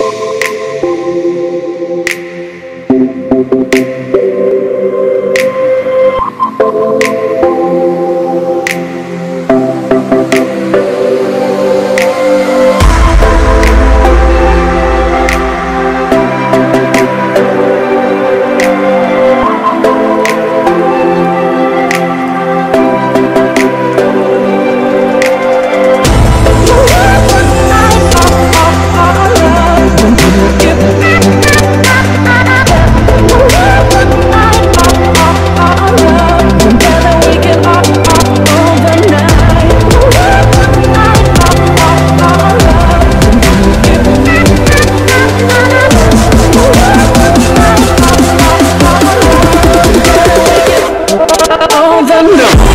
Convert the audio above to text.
Música random.